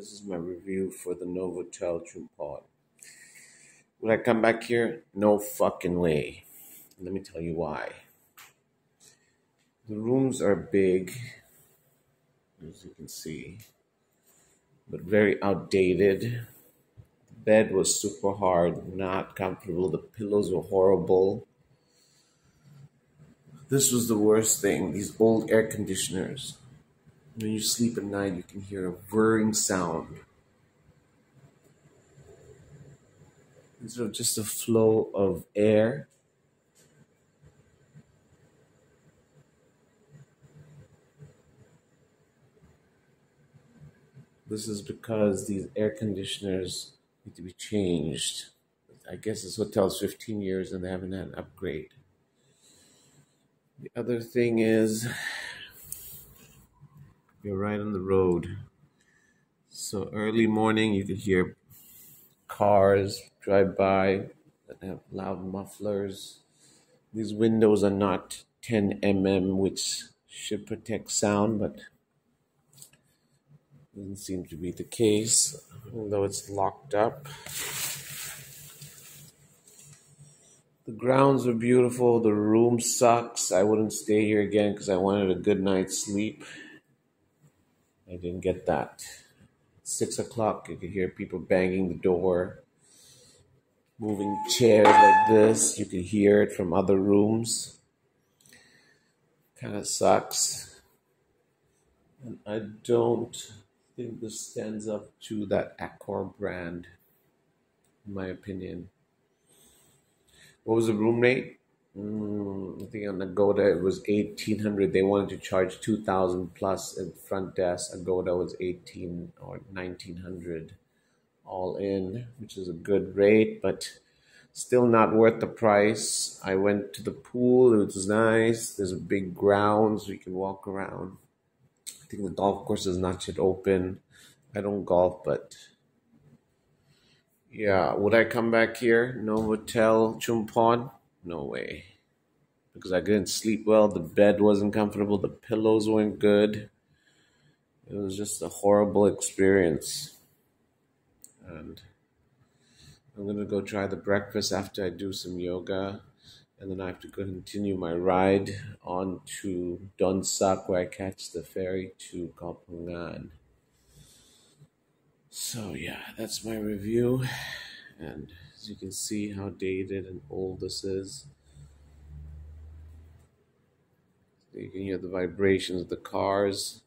This is my review for the Novotel Chumphon. Would I come back here? No fucking way. Let me tell you why. The rooms are big, as you can see, but very outdated. The bed was super hard, not comfortable. The pillows were horrible. This was the worst thing. These old air conditioners when you sleep at night, you can hear a whirring sound. Instead of just a flow of air, this is because these air conditioners need to be changed. I guess this hotel's 15 years and they haven't had an upgrade. The other thing is you're right on the road. So early morning, you could hear cars drive by that have loud mufflers. These windows are not 10 mm, which should protect sound, but doesn't seem to be the case, although it's locked up. The grounds are beautiful. The room sucks. I wouldn't stay here again because I wanted a good night's sleep. I didn't get that. Six o'clock, you could hear people banging the door, moving chairs like this. You could hear it from other rooms. Kind of sucks. And I don't think this stands up to that Accor brand, in my opinion. What was the room rate? Mm, I think on Agoda it was eighteen hundred. They wanted to charge two thousand plus at front desk. Agoda was eighteen or nineteen hundred, all in, which is a good rate, but still not worth the price. I went to the pool. It was nice. There's a big grounds we can walk around. I think the golf course is not yet open. I don't golf, but yeah, would I come back here? No Novotel Chumphon? No way. Because I couldn't sleep well. The bed wasn't comfortable. The pillows weren't good. It was just a horrible experience. And I'm going to go try the breakfast after I do some yoga. And then I have to continue my ride on to Don Sak, where I catch the ferry to Koh Phangan. So, yeah, that's my review. And as you can see how dated and old this is. You can hear the vibrations of the cars.